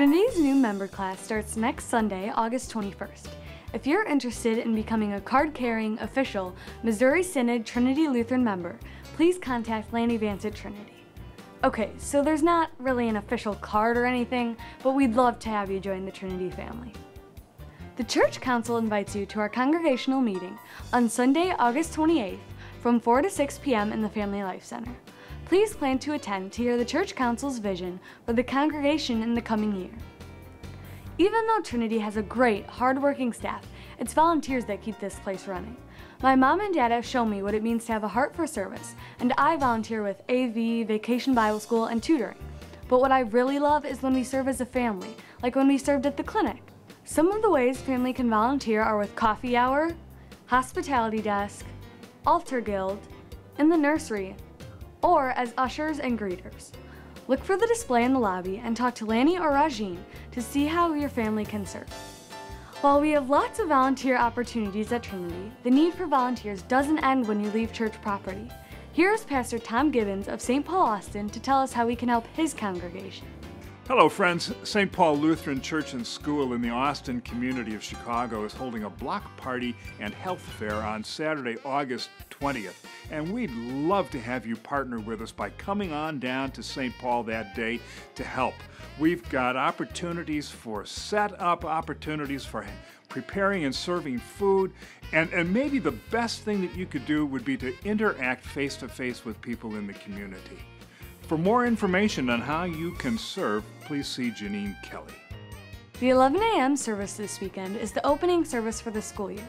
Trinity's new member class starts next Sunday, August 21st. If you're interested in becoming a card carrying, official Missouri Synod Trinity Lutheran member, please contact Lanny Vance at Trinity. Okay, so there's not really an official card or anything, but we'd love to have you join the Trinity family. The Church Council invites you to our congregational meeting on Sunday, August 28th from 4 to 6 p.m. in the Family Life Center. Please plan to attend to hear the Church Council's vision for the congregation in the coming year. Even though Trinity has a great, hardworking staff, it's volunteers that keep this place running. My mom and dad have shown me what it means to have a heart for service, and I volunteer with AV, Vacation Bible School, and tutoring. But what I really love is when we serve as a family, like when we served at the clinic. Some of the ways family can volunteer are with coffee hour, hospitality desk, altar guild, in the nursery, or as ushers and greeters. Look for the display in the lobby and talk to Lanny or Rajin to see how your family can serve. While we have lots of volunteer opportunities at Trinity, the need for volunteers doesn't end when you leave church property. Here is Pastor Tom Gibbons of St. Paul Austin to tell us how we can help his congregation. Hello, friends. St. Paul Lutheran Church and School in the Austin community of Chicago is holding a block party and health fair on Saturday, August 20th. And we'd love to have you partner with us by coming on down to St. Paul that day to help. We've got opportunities for set-up opportunities for preparing and serving food, and, and maybe the best thing that you could do would be to interact face to face with people in the community. For more information on how you can serve, please see Janine Kelly. The 11 a.m. service this weekend is the opening service for the school year.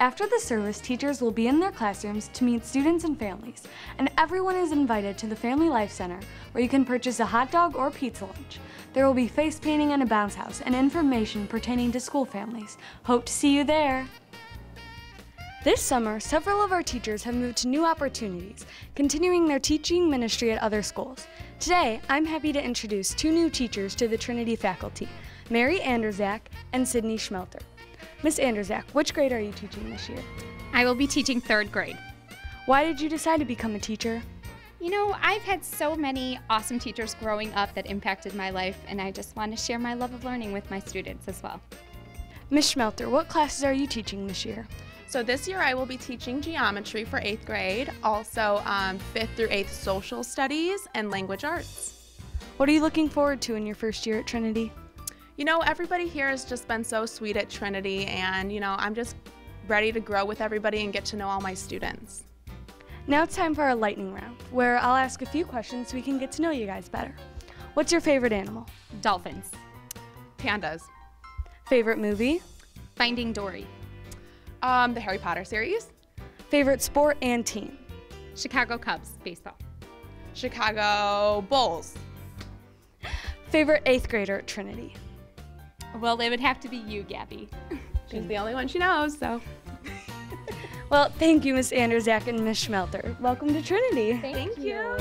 After the service, teachers will be in their classrooms to meet students and families, and everyone is invited to the Family Life Center where you can purchase a hot dog or pizza lunch. There will be face painting and a bounce house and information pertaining to school families. Hope to see you there! This summer, several of our teachers have moved to new opportunities, continuing their teaching ministry at other schools. Today, I'm happy to introduce two new teachers to the Trinity faculty, Mary Andrzejczak and Sydni Schmelter. Miss Andrzejczak, which grade are you teaching this year? I will be teaching third grade. Why did you decide to become a teacher? You know, I've had so many awesome teachers growing up that impacted my life, and I just want to share my love of learning with my students as well. Miss Schmelter, what classes are you teaching this year? So this year I will be teaching geometry for eighth grade, also um, fifth through eighth social studies and language arts. What are you looking forward to in your first year at Trinity? You know, everybody here has just been so sweet at Trinity, and you know, I'm just ready to grow with everybody and get to know all my students. Now it's time for our lightning round, where I'll ask a few questions so we can get to know you guys better. What's your favorite animal? Dolphins. Pandas. Favorite movie? Finding Dory. Um, the Harry Potter series. Favorite sport and team? Chicago Cubs baseball. Chicago Bulls. Favorite eighth grader at Trinity? Well, they would have to be you, Gabby. She's the only one she knows, so. well, thank you, Miss Andrzejczak and Miss Schmelter. Welcome to Trinity. Thank, thank you. you.